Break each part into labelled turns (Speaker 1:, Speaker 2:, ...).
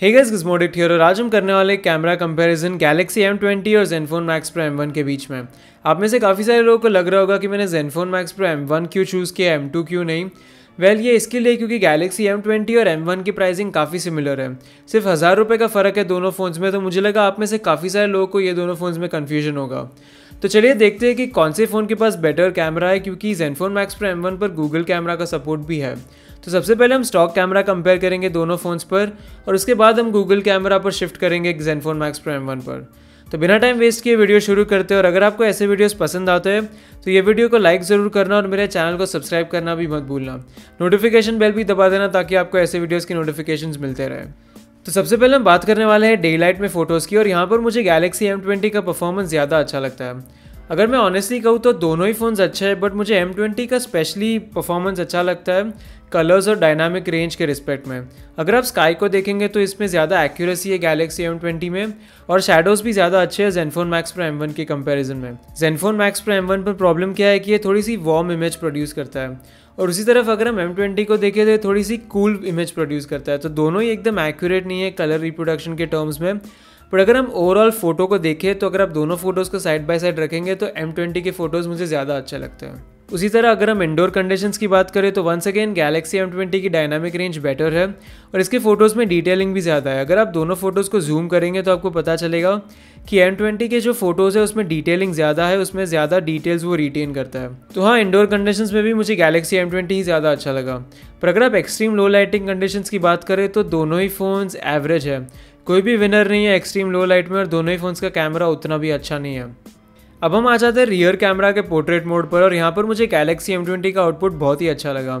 Speaker 1: Hey guys गिस्मोडिक here और आज हम करने वाले कैमरा कंपैरिजन गैलेक्सी M20 और Zenfone Max Pro M1 के बीच में। आप में से काफ़ी सारे लोगों को लग रहा होगा कि मैंने Zenfone Max Pro M1 क्यों चूज़ किया M2 क्यों नहीं? वेल well, ये इसके लिए क्योंकि गैलेक्सी M20 और M1 की प्राइसिंग काफ़ी सिमिलर है। सिर्फ़ हज़ार रुपये का फ़र्क है दोनों फ़ोन्स में तो मुझे लगा आप में से काफ़ी सारे लोगों को ये दोनों फ़ोन्स में कन्फ्यूज़न होगा। तो चलिए देखते हैं कि कौन से फ़ोन के पास बेटर कैमरा है, क्योंकि Zenfone Max Pro M1 पर गूगल कैमरा का सपोर्ट भी है। तो सबसे पहले हम स्टॉक कैमरा कंपेयर करेंगे दोनों फ़ोन्स पर, और उसके बाद हम गूगल कैमरा पर शिफ्ट करेंगे Zenfone Max Pro M1 पर। तो बिना टाइम वेस्ट किए वीडियो शुरू करते हैं, और अगर आपको ऐसे वीडियोस पसंद आते हैं तो ये वीडियो को लाइक ज़रूर करना और मेरे चैनल को सब्सक्राइब करना भी मत भूलना। नोटिफिकेशन बेल भी दबा देना ताकि आपको ऐसे वीडियोस की नोटिफिकेशन मिलते रहे। तो सबसे पहले हम बात करने वाले हैं डे लाइट में फ़ोटोज़ की और यहाँ पर मुझे गैलेक्सी एम ट्वेंटी का परफॉर्मेंस ज़्यादा अच्छा लगता है। अगर मैं ऑनेस्टली कहूँ तो दोनों ही फ़ोन्स अच्छे हैं बट मुझे एम ट्वेंटी का स्पेशली परफॉर्मेंस अच्छा लगता है कलर्स और डायनामिक रेंज के रिस्पेक्ट में। अगर आप स्काई को देखेंगे तो इसमें ज़्यादा एक्यूरेसी है गैलेक्सी एम ट्वेंटी में और शेडोज़ भी ज़्यादा अच्छे हैं Zenfone Max Pro M one के कंपेरिजन में। Zenfone Max Pro M one पर प्रॉब्लम क्या है कि ये थोड़ी सी वार्म इमेज प्रोड्यूस करता है और उसी तरफ़ अगर हम एम ट्वेंटी को देखें तो थोड़ी सी कूल इमेज प्रोड्यूस करता है। तो दोनों ही एकदम एक्यूरेट नहीं है कलर रिप्रोडक्शन के टर्म्स में। पर अगर हम ओवरऑल फ़ोटो को देखें तो अगर आप दोनों फ़ोटोज़ को साइड बाय साइड रखेंगे तो एम ट्वेंटी के फ़ोटोज़ मुझे ज़्यादा अच्छे लगते हैं। उसी तरह अगर हम इंडोर कंडीशंस की बात करें तो once again Galaxy M twenty की डायनामिक रेंज बेटर है, और इसके फ़ोटोज़ में डिटेलिंग भी ज़्यादा है। अगर आप दोनों फ़ोटोज़ को जूम करेंगे तो आपको पता चलेगा कि एम ट्वेंटी के जो फ़ोटोज़ है, उसमें डिटेलिंग ज़्यादा है, उसमें ज़्यादा डिटेल्स वो रिटेन करता है। तो हाँ इंडोर कंडीशंस में भी मुझे गैलेक्सी एम ट्वेंटी ही ज़्यादा अच्छा लगा। पर अगर आप एक्सट्रीम लो लाइटिंग कंडीशंस की बात करें तो दोनों ही फ़ोन्स एवरेज है। कोई भी विनर नहीं है एक्सट्रीम लो लाइट में और दोनों ही फ़ोन्स का कैमरा उतना भी अच्छा नहीं है। अब हम आ जाते हैं रियर कैमरा के पोर्ट्रेट मोड पर और यहाँ पर मुझे गैलेक्सी एम ट्वेंटी का आउटपुट बहुत ही अच्छा लगा।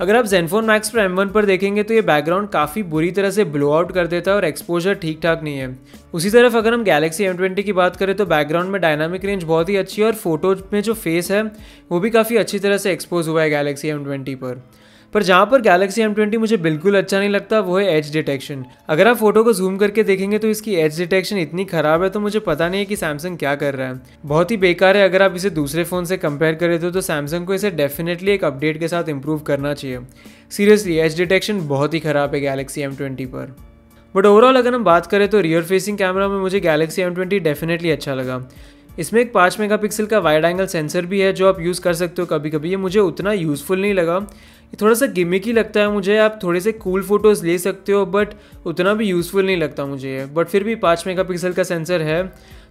Speaker 1: अगर आप जेनफोन मैक्स पर एम पर देखेंगे तो ये बैकग्राउंड काफ़ी बुरी तरह से ब्लो आउट कर देता है और एक्सपोजर ठीक ठाक नहीं है। उसी तरफ़ अगर हम गैलेक्सी एम ट्वेंटी की बात करें तो बैकग्राउंड में डायनामिक रेंज बहुत ही अच्छी है और फ़ोटो में जो फेस है, वो भी काफ़ी अच्छी तरह से एक्सपोज हुआ है गैलेक्सी एम ट्वेंटी पर। पर जहाँ पर गैलेक्सी एम ट्वेंटी मुझे बिल्कुल अच्छा नहीं लगता वो है एच डिटेक्शन अगर आप फ़ोटो को जूम करके देखेंगे तो इसकी एच डिटेक्शन इतनी ख़राब है तो मुझे पता नहीं है कि सैमसंग क्या कर रहा है। बहुत ही बेकार है अगर आप इसे दूसरे फ़ोन से कंपेयर करें तो, तो सैमसंग को इसे डेफिनेटली एक अपडेट के साथ इम्प्रूव करना चाहिए। सीरियसली एच डिटेक्शन बहुत ही ख़राब है गैलेक्सी एम ट्वेंटी पर। बट ओवरऑल अगर हम बात करें तो रियर फेसिंग कैमरा में मुझे गैलेक्सी एम ट्वेंटी डेफिनेटली अच्छा लगा। इसमें एक पाँच मेगापिक्सल का वाइड एंगल सेंसर भी है जो आप यूज़ कर सकते हो कभी कभी ये मुझे उतना यूज़फुल नहीं लगा। थोड़ा सा गिमिक ही लगता है मुझे। आप थोड़े से कूल फ़ोटोज़ ले सकते हो बट उतना भी यूज़फुल नहीं लगता मुझे ये। बट फिर भी पाँच मेगापिक्सल का सेंसर है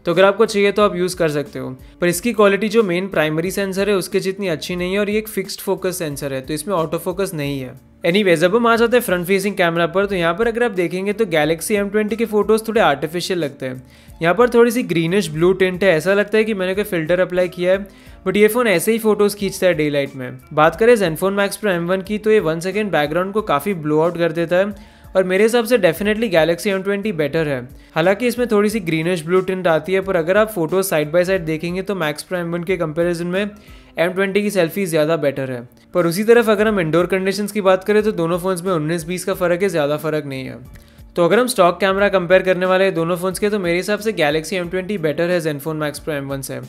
Speaker 1: तो अगर आपको चाहिए तो आप यूज़ कर सकते हो। पर इसकी क्वालिटी जो मेन प्राइमरी सेंसर है, उसके जितनी अच्छी नहीं है और ये एक फिक्स्ड फोकस सेंसर है तो इसमें ऑटो फोकस नहीं है। एनी वेज अब हम आ जाते हैं फ्रंट फेसिंग कैमरा पर तो यहाँ पर अगर आप देखेंगे तो गैलेक्सी एम ट्वेंटी के फ़ोटोज़ थोड़े आर्टिफिशियल लगते हैं। यहाँ पर थोड़ी सी ग्रीनिश ब्लू टिंट है। ऐसा लगता है कि मैंने कोई फ़िल्टर अप्लाई किया है बट ये फ़ोन ऐसे ही फ़ोटोज़ खींचता है डे लाइट में। बात करें Zenfone Max Pro M one की तो ये वन सेकेंड बैकग्राउंड को काफ़ी ब्लो आउट कर देता है, और मेरे हिसाब से definitely Galaxy M twenty better है। हालाँकि इसमें थोड़ी सी ग्रीनिश ब्लू टिंट आती है, पर अगर आप फ़ोटो साइड बाय साइड देखेंगे तो मैक्स प्रो एम वन के कंपेरिजन में एम ट्वेंटी की सेल्फी ज़्यादा बेटर है। पर उसी तरफ़ अगर हम इंडोर कंडीशंस की बात करें तो दोनों फोन्स में उन्नीस बीस का फ़र्क है, ज़्यादा फ़र्क नहीं है। तो अगर हम स्टॉक कैमरा कंपेयर करने वाले दोनों फोन्स के तो मेरे हिसाब से गैलेक्सी एम ट्वेंटी बेटर है Zenfone Max Pro M one से।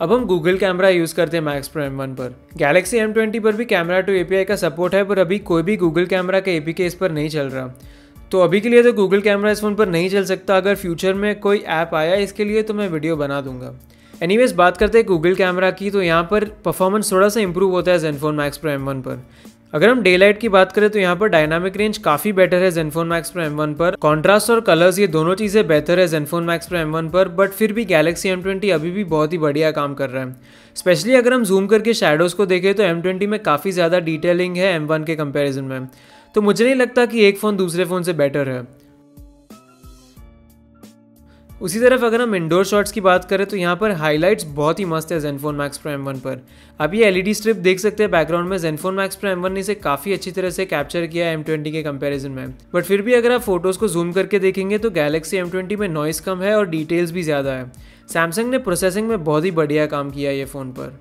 Speaker 1: अब हम गूगल कैमरा यूज़ करते हैं मैक्स प्रो एम वन पर। गैलेक्सी एम ट्वेंटी पर भी कैमरा टू एपीआई का सपोर्ट है, पर अभी कोई भी गूगल कैमरा का ए इस पर नहीं चल रहा। तो अभी के लिए तो गूगल कैमरा इस फ़ोन पर नहीं चल सकता। अगर फ्यूचर में कोई ऐप आया इसके लिए तो मैं वीडियो बना दूँगा। एनीवेज बात करते हैं गूगल कैमरा की तो यहाँ पर परफॉर्मेंस थोड़ा सा इंप्रूव होता है जेनफोन मैक्स प्रो एम पर। अगर हम डे लाइट की बात करें तो यहाँ पर डायनामिक रेंज काफ़ी बेटर है जेनफोन मैक्स प्रो एम पर। कॉन्ट्रास्ट और कलर्स ये दोनों चीज़ें बेहतर है जेनफोन मैक्स प्रो एम पर बट फिर भी गैलेक्सी एम अभी भी बहुत ही बढ़िया काम कर रहा है। स्पेशली अगर हम जूम करके शेडोज को देखें तो एम में काफ़ी ज़्यादा डिटेलिंग है एम के कंपेरिजन में। तो मुझे नहीं लगता कि एक फ़ोन दूसरे फ़ोन से बेटर है। उसी तरफ़ अगर हम इंडोर शॉट्स की बात करें तो यहाँ पर हाइलाइट्स बहुत ही मस्त है जेनफोन मैक्स प्रो एम पर। आप ये एलईडी स्ट्रिप देख सकते हैं बैकग्राउंड में जेनफोन मैक्स प्रो एम ने इसे काफ़ी अच्छी तरह से कैप्चर किया है एम के कंपैरिजन में। बट फिर भी अगर आप फ़ोटोज़ को जूम करके देखेंगे तो गैलेक्सी एम में नॉइस कम है और डिटेल्स भी ज़्यादा है। सैमसंग ने प्रोसेसिंग में बहुत ही बढ़िया काम किया है ये फ़ोन पर।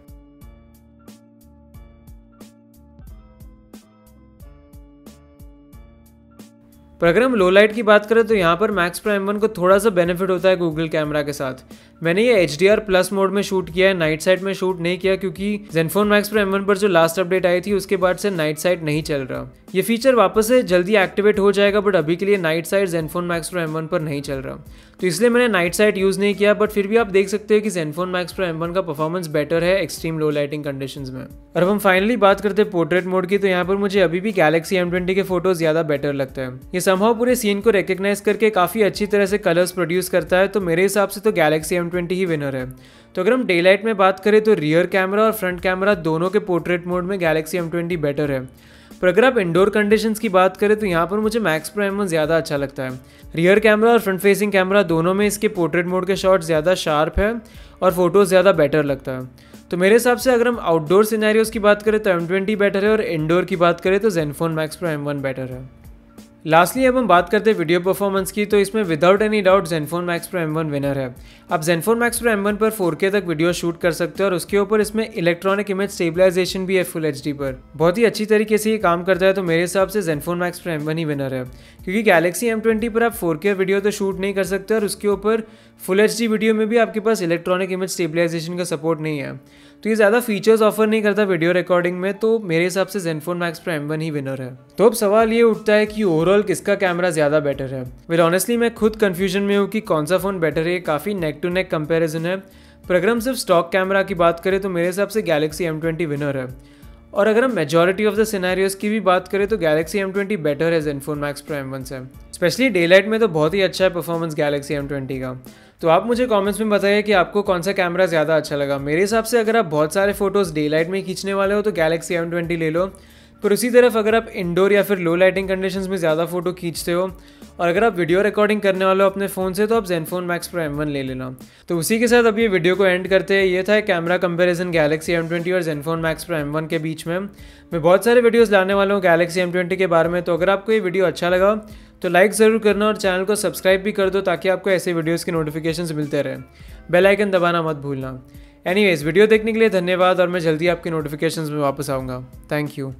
Speaker 1: पर अगर हम लो लाइट की बात करें तो यहाँ पर मैक्स प्राइम वन को थोड़ा सा बेनिफिट होता है गूगल कैमरा के साथ। मैंने ये H D R plus mode में शूट किया है नाइट साइड में शूट नहीं किया क्योंकि जेनफोन मैक्स प्रो एम पर जो लास्ट अपडेट आई थी, उसके बाद से नाइट साइड नहीं चल रहा। ये फीचर वापस से जल्दी एक्टिवेट हो जाएगा बट अभी के लिए night sight Zenfone Max Pro M पर नहीं चल रहा। तो इसलिए मैंने नाइट साइड यूज़ नहीं किया बट फिर भी आप देख सकते हो कि जेनफोन मैक्स प्रो एम का परफॉर्मेंस बेटर है एक्सट्रीम लो लाइटिंग कंडीशन में। और अब हम फाइनली बात करते हैं पोर्ट्रेट मोड की तो यहाँ पर मुझे अभी भी गैलेक्सी एम ट्वेंटी के फ़ोटोज़ ज़्यादा बेटर लगता है। ये संभव पूरे सीन को रिकग्नाइज करके काफ़ी अच्छी तरह से कलर्स प्रोड्यूस करता है तो मेरे हिसाब से तो गैलेक्सी एम ही विनर है। तो अगर हम डे लाइट में बात करें तो रियर कैमरा और फ्रंट कैमरा दोनों के पोर्ट्रेट मोड में गैलेक्सी एम बेटर है। पर अगर आप इंडोर कंडीशंस की बात करें तो यहाँ पर मुझे मैक्स प्रो एम ज़्यादा अच्छा लगता है। रियर कैमरा और फ्रंट फेसिंग कैमरा दोनों में इसके पोर्ट्रेट मोड के शॉट ज़्यादा शार्प है और फ़ोटोज़ ज़्यादा बेटर लगता है। तो मेरे हिसाब से अगर हम आउटडोर सिनेरियोज की बात करें तो एम ट्वेंटी बेटर है और इंडोर की बात करें तो Zenfone Max Pro M one better है। लास्टली अब हम बात करते हैं वीडियो परफॉर्मेंस की तो इसमें without any doubt Zenfone Max Pro M one winner है। आप Zenfone Max Pro M one पर फोर के तक वीडियो शूट कर सकते हो और उसके ऊपर इसमें इलेक्ट्रॉनिक इमेज स्टेबलाइजेशन भी है फुल एचडी पर। बहुत ही अच्छी तरीके से ये काम करता है तो मेरे हिसाब से Zenfone Max Pro M one ही विनर है। क्योंकि गैलेक्सी एम ट्वेंटी पर आप फोर के वीडियो तो शूट नहीं कर सकते और उसके ऊपर फुल एच डी वीडियो में भी आपके पास इलेक्ट्रॉनिक इमेज स्टेबलाइजेशन का सपोर्ट नहीं है। तो ये ज़्यादा फीचर्स ऑफ़र नहीं करता वीडियो रिकॉर्डिंग में तो मेरे हिसाब से Zenfone Max Pro M one ही विनर है। तो अब सवाल ये उठता है कि ओवरऑल किसका कैमरा ज़्यादा बेटर है? वेल ऑनेस्टली मैं खुद कन्फ्यूज़न में हूँ कि कौन सा फ़ोन बेटर है काफ़ी नेक टू नेक कंपेरिजन है। पर अगर हम सिर्फ़ स्टॉक कैमरा की बात करें तो मेरे हिसाब से गैलेक्सी एम ट्वेंटी विनर है। और अगर हम मेजोरिटी ऑफ़ द सिनेरियोज की भी बात करें तो गैलेक्सी एम ट्वेंटी बेटर है Zenfone Max Pro M one से। स्पेशली डे लाइट में तो बहुत ही अच्छा है परफॉर्मेंस गैलेक्सी एम ट्वेंटी का। तो आप मुझे कमेंट्स में बताइए कि आपको कौन सा कैमरा ज़्यादा अच्छा लगा। मेरे हिसाब से अगर आप बहुत सारे फ़ोटोज़ डे लाइट में खींचने वाले हो तो गैलेक्सी एम ट्वेंटी ले लो। पर उसी तरफ़ अगर आप इंडोर या फिर लो लाइटिंग कंडीशन में ज़्यादा फ़ोटो खींचते हो, और अगर आप वीडियो रिकॉर्डिंग करने वाले हो अपने फ़ोन से तो आप जेनफोन मैक्स प्रो एम ले लेना। तो उसी के साथ अब ये वीडियो को एंड करते हैं। ये था camera comparison Galaxy M twenty और जेनफोन मैक्स प्रो एम के बीच में। मैं बहुत सारे वीडियोज़ लाने वाला हूँ गैलेक्सी एम ट्वेंटी के बारे में तो अगर आपको ये वीडियो अच्छा लगा तो लाइक ज़रूर करना और चैनल को सब्सक्राइब भी कर दो, ताकि आपको ऐसे वीडियोज़ के नोटिफिकेशन मिलते रहें। बेल आइकन दबाना मत भूलना। एनीवेज वीडियो देखने के लिए धन्यवाद, और मैं जल्दी आपके नोटिफिकेशंस में वापस आऊँगा। Thank you